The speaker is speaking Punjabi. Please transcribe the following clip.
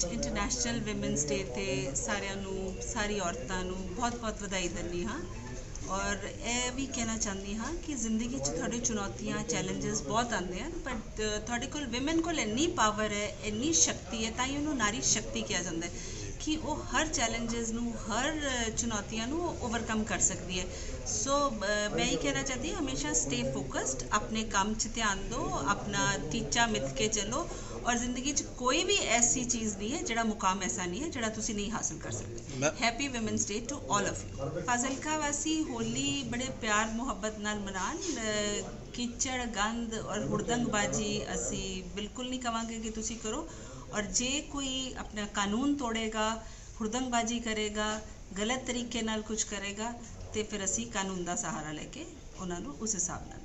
ਅੱਜ ਇੰਟਰਨੈਸ਼ਨਲ ਔਮਨਸ ਡੇ ਤੇ ਸਾਰਿਆਂ ਨੂੰ, ਸਾਰੀ ਔਰਤਾਂ ਨੂੰ ਬਹੁਤ-ਬਹੁਤ ਵਧਾਈ ਦਿੰਦੀ ਹਾਂ। ਔਰ ਇਹ ਵੀ ਕਹਿਣਾ ਚਾਹੁੰਦੀ ਹਾਂ ਕਿ ਜ਼ਿੰਦਗੀ 'ਚ ਤੁਹਾਡੇ ਚੁਣੌਤੀਆਂ ਚੈਲੰਜਸ ਬਹੁਤ ਆਉਂਦੇ ਹਨ ਬਟ ਤੁਹਾਡੇ ਕੋਲ ਔਮਨ ਕੋਲ ਇੰਨੀ ਪਾਵਰ ਹੈ, ਇੰਨੀ ਸ਼ਕਤੀ ਹੈ, ਤਾਂ ਹੀ ਉਹਨੂੰ ਨਾਰੀ ਸ਼ਕਤੀ ਕਿਹਾ ਜਾਂਦਾ ਹੈ ਕਿ ਉਹ ਹਰ ਚੈਲੰਜਸ ਨੂੰ, ਹਰ ਚੁਣੌਤੀਆਂ ਨੂੰ ਓਵਰਕਮ ਕਰ ਸਕਦੀ ਹੈ। ਸੋ ਮੈਂ ਇਹ ਕਹਿਣਾ ਚਾਹਤੀ ਹਾਂ, ਹਮੇਸ਼ਾ ਸਟੇ ਫੋਕਸਡ ਆਪਣੇ ਕੰਮ 'ਚ ਧਿਆਨ ਦਿਓ, ਆਪਣਾ ਟੀਚਾ ਮਿੱਥ ਕੇ ਚੱਲੋ ਔਰ ਜ਼ਿੰਦਗੀ 'ਚ ਕੋਈ ਵੀ ਐਸੀ ਚੀਜ਼ ਨਹੀਂ ਹੈ ਜਿਹੜਾ ਮੁਕਾਮ ਐਸਾ ਨਹੀਂ ਹੈ ਜਿਹੜਾ ਤੁਸੀਂ ਨਹੀਂ ਹਾਸਲ ਕਰ ਸਕਦੇ। Happy women's day to all of you Fazilka ਵਾਸੀ ਹੋਲੀ ਬੜੇ ਪਿਆਰ ਮੁਹੱਬਤ ਨਾਲ ਮਨਾਉਣ ਅਹ, ਕੀਚੜ ਗੰਦ ਔਰ ਹੁੜਦੰਗਬਾਜੀ ਅਸੀਂ ਬਿਲਕੁਲ ਨਹੀਂ ਕਵਾਂਗੇ ਕਿ ਤੁਸੀਂ ਕਰੋ। ਔਰ ਜੇ ਕੋਈ ਆਪਣਾ ਕਾਨੂੰਨ ਤੋੜੇਗਾ ਹੁੜਦੰਗਬਾਜੀ ਕਰੇਗਾ ਗਲਤ ਤਰੀਕੇ ਨਾਲ ਕੁਝ ਕਰੇਗਾ ਤੇ ਫਿਰ ਅਸੀਂ ਕਾਨੂੰਨ ਦਾ ਸਹਾਰਾ ਲੈ ਕੇ ਉਹਨਾਂ ਨੂੰ ਉਸ ਹਿਸਾਬ ਨਾਲ